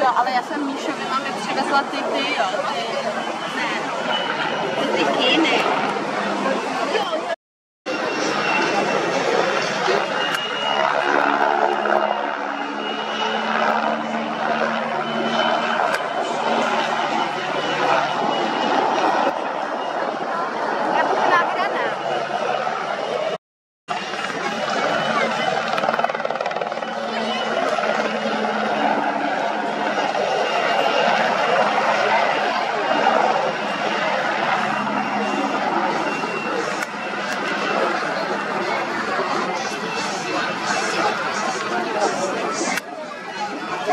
Jo, ale já jsem Míšovi mami přivezla ty ty, jo, ty